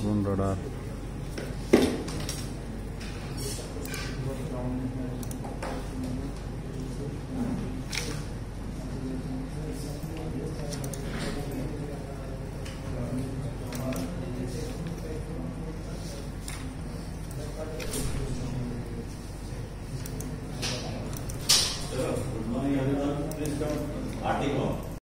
Drone radar Article.